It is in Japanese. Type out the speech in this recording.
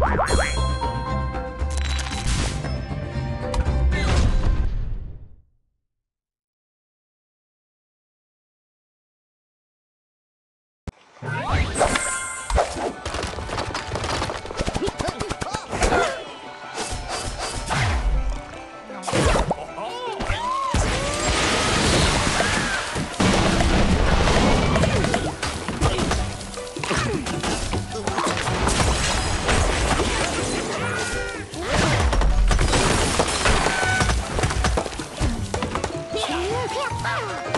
あ Yeah!